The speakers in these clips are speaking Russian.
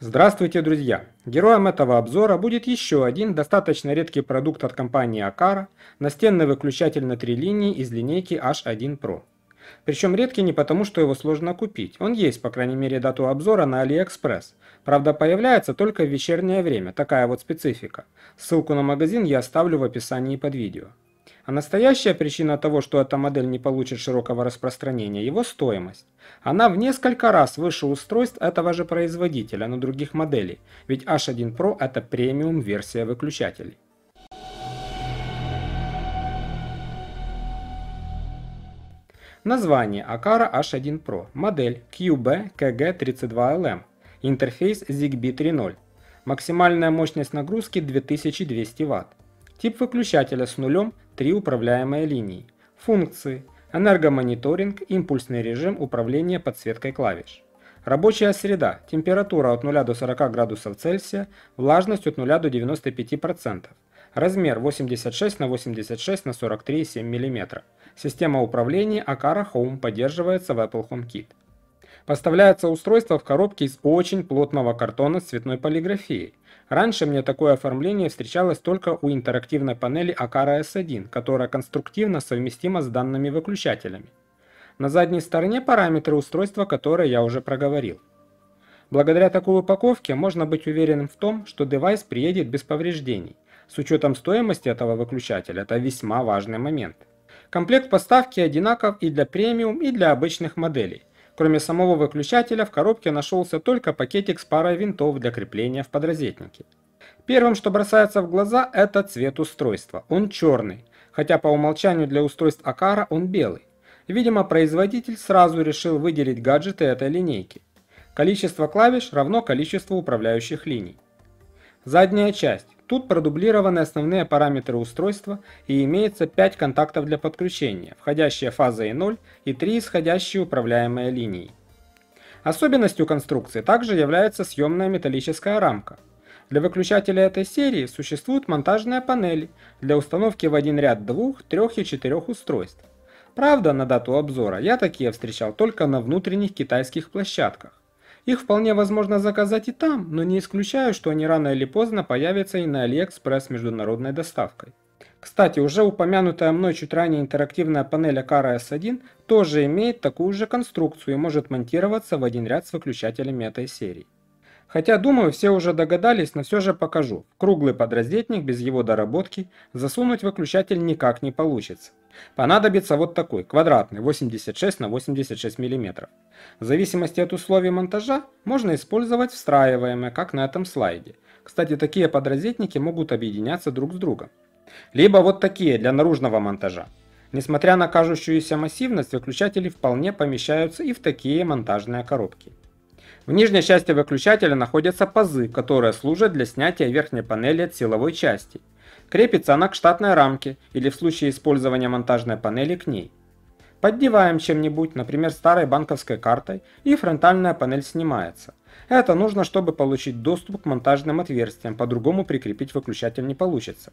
Здравствуйте, друзья! Героем этого обзора будет еще один достаточно редкий продукт от компании Akara – настенный выключатель на три линии из линейки H1 Pro. Причем редкий не потому, что его сложно купить. Он есть, по крайней мере, дату обзора на AliExpress. Правда, появляется только в вечернее время, такая вот специфика. Ссылку на магазин я оставлю в описании под видео. А настоящая причина того, что эта модель не получит широкого распространения – его стоимость. Она в несколько раз выше устройств этого же производителя, но других моделей, ведь H1 Pro – это премиум-версия выключателей. Название Akara H1 Pro, модель QB-KG32LM, интерфейс ZigBee 3.0, максимальная мощность нагрузки 2200 Вт, тип выключателя с нулем Три управляемые линии. Функции. Энергомониторинг, импульсный режим управления подсветкой клавиш. Рабочая среда. Температура от 0 до 40 градусов Цельсия, влажность от 0 до 95%. Размер 86 на 86 на 43,7 мм. Система управления Akara Home поддерживается в Apple HomeKit. Поставляется устройство в коробке из очень плотного картона с цветной полиграфией. Раньше мне такое оформление встречалось только у интерактивной панели Akara S1, которая конструктивно совместима с данными выключателями. На задней стороне параметры устройства, которые я уже проговорил. Благодаря такой упаковке можно быть уверенным в том, что девайс приедет без повреждений. С учетом стоимости этого выключателя это весьма важный момент. Комплект поставки одинаков и для премиум, и для обычных моделей – Кроме самого выключателя в коробке нашелся только пакетик с парой винтов для крепления в подрозетнике. Первым, что бросается в глаза, это цвет устройства. Он черный, хотя по умолчанию для устройств Акара он белый. Видимо, производитель сразу решил выделить гаджеты этой линейки. Количество клавиш равно количеству управляющих линий. Задняя часть. Тут продублированы основные параметры устройства и имеется 5 контактов для подключения, входящие фазой 0 и 3 исходящие управляемые линии. Особенностью конструкции также является съемная металлическая рамка. Для выключателя этой серии существуют монтажные панели для установки в один ряд двух, трех и четырех устройств. Правда, на дату обзора я такие встречал только на внутренних китайских площадках. Их вполне возможно заказать и там, но не исключаю, что они рано или поздно появятся и на AliExpress международной доставкой. Кстати, уже упомянутая мной чуть ранее интерактивная панель Akara S1 тоже имеет такую же конструкцию и может монтироваться в один ряд с выключателями этой серии. Хотя, думаю, все уже догадались, но все же покажу. Круглый подрозетник без его доработки засунуть выключатель никак не получится. Понадобится вот такой, квадратный, 86 на 86 мм. В зависимости от условий монтажа можно использовать встраиваемые, как на этом слайде. Кстати, такие подрозетники могут объединяться друг с другом. Либо вот такие для наружного монтажа. Несмотря на кажущуюся массивность, выключатели вполне помещаются и в такие монтажные коробки. В нижней части выключателя находятся пазы, которые служат для снятия верхней панели от силовой части. Крепится она к штатной рамке или в случае использования монтажной панели к ней. Поддеваем чем-нибудь, например старой банковской картой, и фронтальная панель снимается. Это нужно, чтобы получить доступ к монтажным отверстиям, по-другому прикрепить выключатель не получится.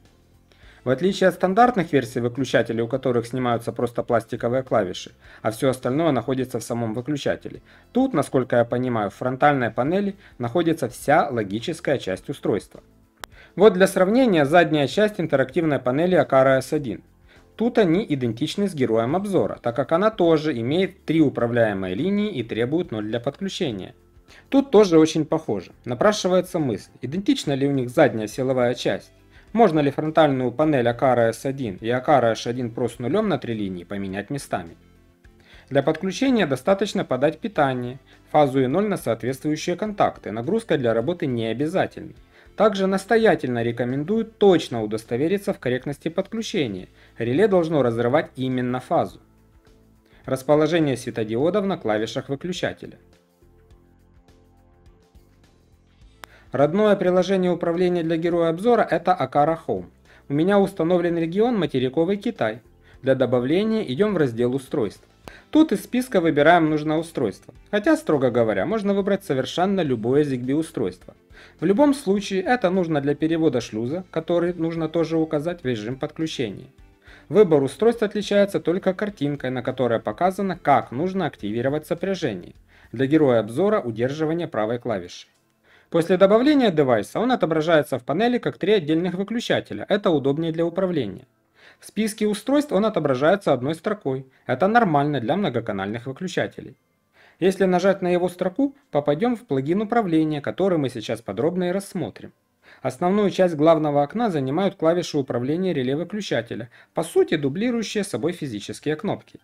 В отличие от стандартных версий выключателей, у которых снимаются просто пластиковые клавиши, а все остальное находится в самом выключателе, тут, насколько я понимаю, в фронтальной панели находится вся логическая часть устройства. Вот для сравнения задняя часть интерактивной панели Akara S1. Тут они идентичны с героем обзора, так как она тоже имеет три управляемые линии и требует 0 для подключения. Тут тоже очень похоже. Напрашивается мысль, идентична ли у них задняя силовая часть. Можно ли фронтальную панель Akara S1 и Akara H1 Pro с нулем на три линии поменять местами? Для подключения достаточно подать питание, фазу и 0 на соответствующие контакты, нагрузка для работы не обязательна. Также настоятельно рекомендуют точно удостовериться в корректности подключения, реле должно разрывать именно фазу. Расположение светодиодов на клавишах выключателя. Родное приложение управления для героя обзора это Akara Home. У меня установлен регион материковый Китай. Для добавления идем в раздел устройств. Тут из списка выбираем нужное устройство. Хотя, строго говоря, можно выбрать совершенно любое ZigBee устройство. В любом случае, это нужно для перевода шлюза, который нужно тоже указать в режим подключения. Выбор устройств отличается только картинкой, на которой показано, как нужно активировать сопряжение. Для героя обзора удерживание правой клавиши. После добавления девайса он отображается в панели как три отдельных выключателя, это удобнее для управления. В списке устройств он отображается одной строкой, это нормально для многоканальных выключателей. Если нажать на его строку, попадем в плагин управления, который мы сейчас подробно и рассмотрим. Основную часть главного окна занимают клавиши управления реле выключателя, по сути дублирующие собой физические кнопки.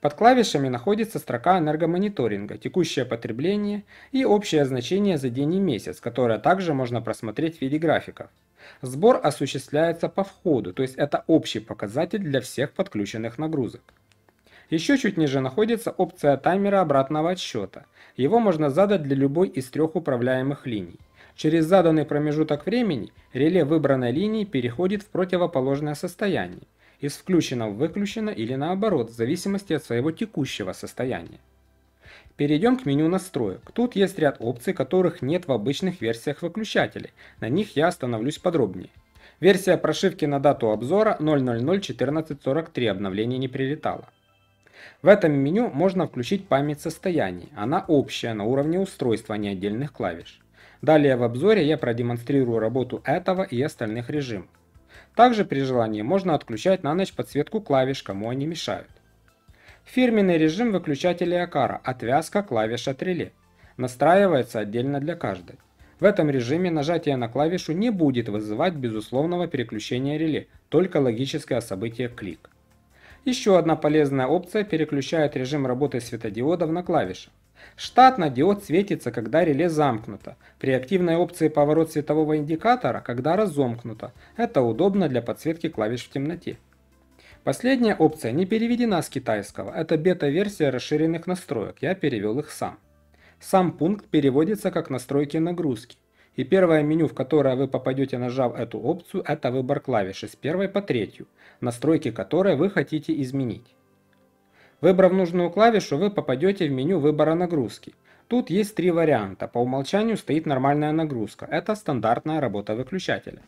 Под клавишами находится строка энергомониторинга, текущее потребление и общее значение за день и месяц, которое также можно просмотреть в виде графиков. Сбор осуществляется по входу, то есть это общий показатель для всех подключенных нагрузок. Еще чуть ниже находится опция таймера обратного отсчета. Его можно задать для любой из трех управляемых линий. Через заданный промежуток времени реле выбранной линии переходит в противоположное состояние, из включено в выключено или наоборот, в зависимости от своего текущего состояния. Перейдем к меню настроек. Тут есть ряд опций, которых нет в обычных версиях выключателей. На них я остановлюсь подробнее. Версия прошивки на дату обзора 0001443 обновление не прилетало. В этом меню можно включить память состояний, она общая на уровне устройства, а не отдельных клавиш. Далее в обзоре я продемонстрирую работу этого и остальных режимов. Также при желании можно отключать на ночь подсветку клавиш, кому они мешают. Фирменный режим выключателя Акара – отвязка клавиш от реле. Настраивается отдельно для каждой. В этом режиме нажатие на клавишу не будет вызывать безусловного переключения реле, только логическое событие клик. Еще одна полезная опция переключает режим работы светодиодов на клавишах. Штатно диод светится, когда реле замкнуто. При активной опции поворот светового индикатора, когда разомкнуто. Это удобно для подсветки клавиш в темноте. Последняя опция не переведена с китайского. Это бета-версия расширенных настроек. Я перевел их сам. Сам пункт переводится как настройки нагрузки. И первое меню, в которое вы попадете, нажав эту опцию, это выбор клавиши с первой по третью, настройки которой вы хотите изменить. Выбрав нужную клавишу, вы попадете в меню выбора нагрузки. Тут есть три варианта. По умолчанию стоит нормальная нагрузка. Это стандартная работа выключателя.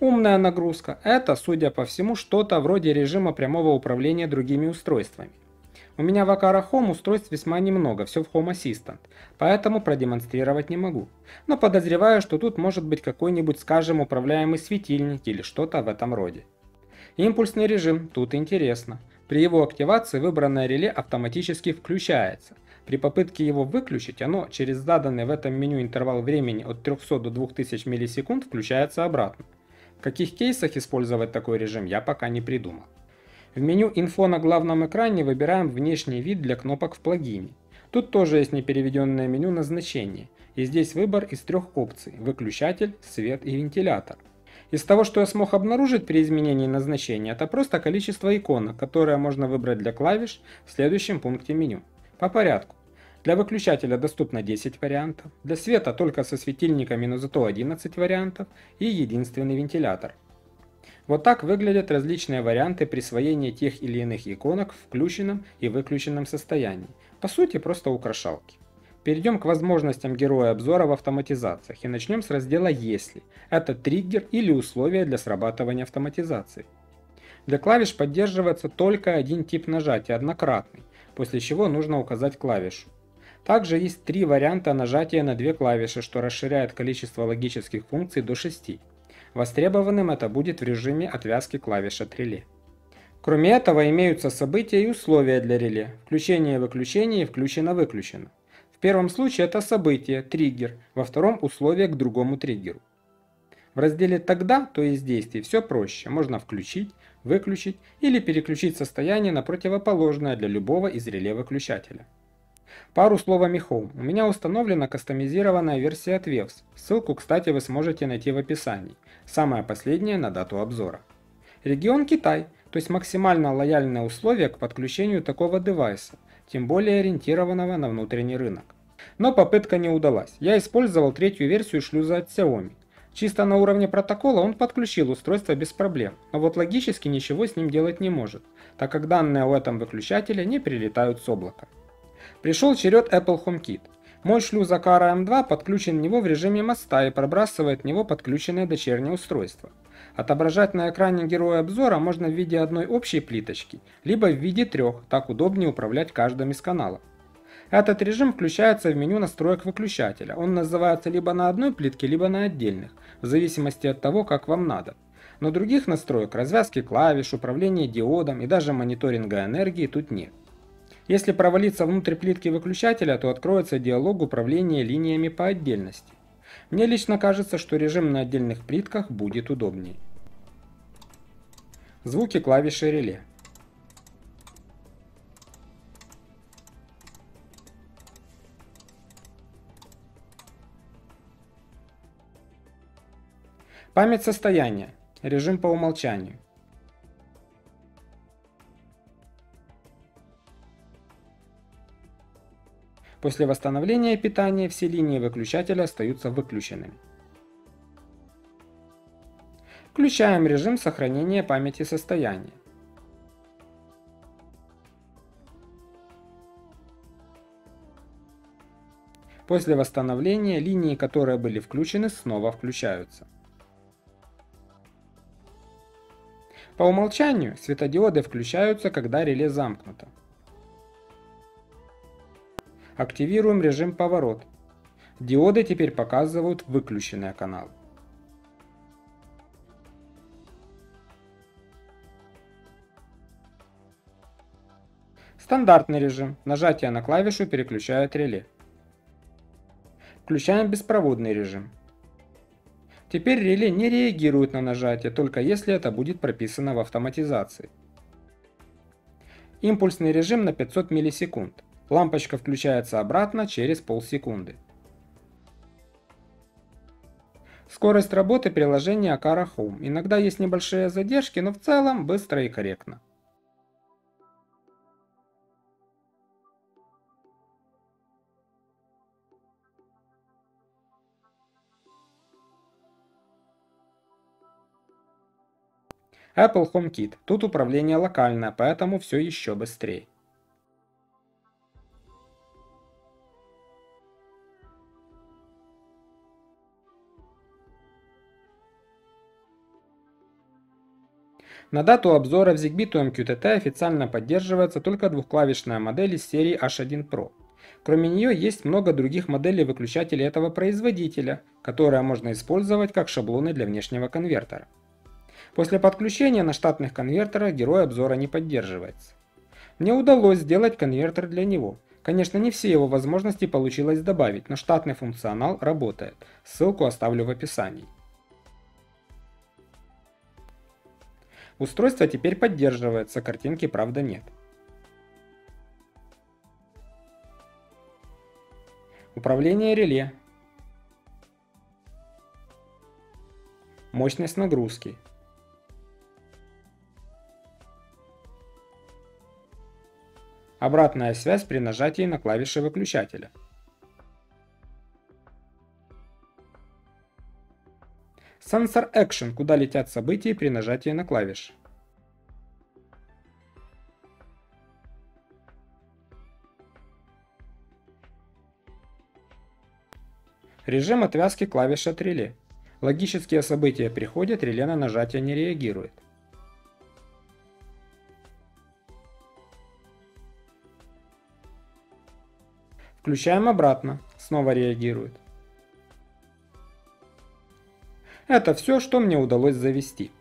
Умная нагрузка – это, судя по всему, что-то вроде режима прямого управления другими устройствами. У меня в Akara Home устройств весьма немного, все в Home Assistant, поэтому продемонстрировать не могу. Но подозреваю, что тут может быть какой-нибудь, скажем, управляемый светильник или что-то в этом роде. Импульсный режим, тут интересно. При его активации выбранное реле автоматически включается. При попытке его выключить, оно через заданный в этом меню интервал времени от 300 до 2000 миллисекунд включается обратно. В каких кейсах использовать такой режим я пока не придумал. В меню «Инфо» на главном экране выбираем внешний вид для кнопок в плагине. Тут тоже есть непереведенное меню назначения, и здесь выбор из трех опций – выключатель, свет и вентилятор. Из того, что я смог обнаружить при изменении назначения, это просто количество иконок, которые можно выбрать для клавиш в следующем пункте меню. По порядку. Для выключателя доступно 10 вариантов, для света только со светильниками, но зато 11 вариантов и единственный вентилятор. Вот так выглядят различные варианты присвоения тех или иных иконок в включенном и выключенном состоянии. По сути, просто украшалки. Перейдем к возможностям героя обзора в автоматизациях и начнем с раздела «Если». Это триггер или условия для срабатывания автоматизации. Для клавиш поддерживается только один тип нажатия, однократный, после чего нужно указать клавишу. Также есть три варианта нажатия на две клавиши, что расширяет количество логических функций до 6. Востребованным это будет в режиме отвязки клавиш от реле. Кроме этого имеются события и условия для реле, включение-выключение и включено-выключено. Первом случае это событие, триггер, во втором условие к другому триггеру. В разделе «Тогда», то есть действий, все проще. Можно включить, выключить или переключить состояние на противоположное для любого из реле выключателя. Пару словами Home. У меня установлена кастомизированная версия от Waves. Ссылку, кстати, вы сможете найти в описании. Самое последнее на дату обзора. Регион Китай, то есть максимально лояльные условия к подключению такого девайса, тем более ориентированного на внутренний рынок. Но попытка не удалась. Я использовал третью версию шлюза от Xiaomi. Чисто на уровне протокола он подключил устройство без проблем, но вот логически ничего с ним делать не может, так как данные о этом выключателе не прилетают с облака. Пришел черед Apple HomeKit. Мой шлюз Akara M2 подключен в него в режиме моста и пробрасывает в него подключенное дочернее устройство. Отображать на экране героя обзора можно в виде одной общей плиточки, либо в виде трех, так удобнее управлять каждым из каналов. Этот режим включается в меню настроек выключателя. Он называется либо на одной плитке, либо на отдельных, в зависимости от того, как вам надо. Но других настроек, развязки клавиш, управления диодом и даже мониторинга энергии тут нет. Если провалиться внутрь плитки выключателя, то откроется диалог управления линиями по отдельности. Мне лично кажется, что режим на отдельных плитках будет удобнее. Звуки клавиши реле. Память состояния. Режим по умолчанию. После восстановления питания все линии выключателя остаются выключенными. Включаем режим сохранения памяти состояния. После восстановления линии, которые были включены, снова включаются. По умолчанию светодиоды включаются, когда реле замкнуто. Активируем режим поворот. Диоды теперь показывают выключенные каналы. Стандартный режим. Нажатие на клавишу переключает реле. Включаем беспроводный режим. Теперь реле не реагирует на нажатие, только если это будет прописано в автоматизации. Импульсный режим на 500 миллисекунд. Лампочка включается обратно через полсекунды. Скорость работы приложения Akara Home. Иногда есть небольшие задержки, но в целом быстро и корректно. Apple HomeKit. Тут управление локальное, поэтому все еще быстрее. На дату обзора в ZigBee to MQTT официально поддерживается только двухклавишная модель из серии H1 Pro. Кроме нее есть много других моделей выключателей этого производителя, которые можно использовать как шаблоны для внешнего конвертера. После подключения на штатных конвертерах герой обзора не поддерживается. Мне удалось сделать конвертер для него. Конечно, не все его возможности получилось добавить, но штатный функционал работает. Ссылку оставлю в описании. Устройство теперь поддерживается, картинки правда нет. Управление реле. Мощность нагрузки. Обратная связь при нажатии на клавиши выключателя. Sensor Action, куда летят события при нажатии на клавиши. Режим отвязки клавиш от реле. Логические события приходят, реле на нажатие не реагирует. Включаем обратно. Снова реагирует. Это все, что мне удалось завести.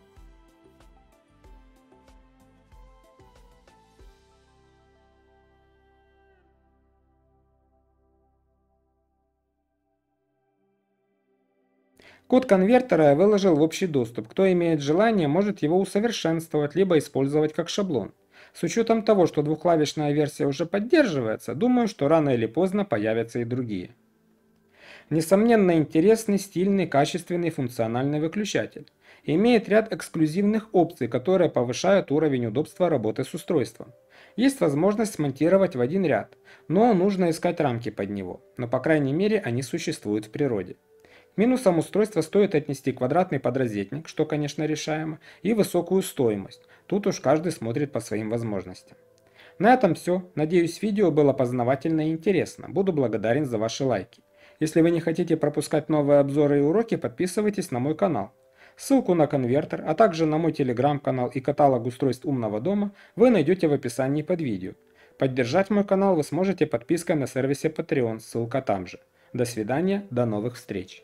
Код конвертера я выложил в общий доступ. Кто имеет желание, может его усовершенствовать, либо использовать как шаблон. С учетом того, что двухклавишная версия уже поддерживается, думаю, что рано или поздно появятся и другие. Несомненно интересный, стильный, качественный функциональный выключатель. Имеет ряд эксклюзивных опций, которые повышают уровень удобства работы с устройством. Есть возможность смонтировать в один ряд, но нужно искать рамки под него, но по крайней мере они существуют в природе. Минусом устройства стоит отнести квадратный подрозетник, что конечно решаемо, и высокую стоимость, Тут уж каждый смотрит по своим возможностям. На этом все. Надеюсь, видео было познавательно и интересно. Буду благодарен за ваши лайки. Если вы не хотите пропускать новые обзоры и уроки, подписывайтесь на мой канал. Ссылку на конвертер, а также на мой телеграм-канал и каталог устройств умного дома вы найдете в описании под видео. Поддержать мой канал вы сможете подпиской на сервисе Patreon, ссылка там же. До свидания, до новых встреч.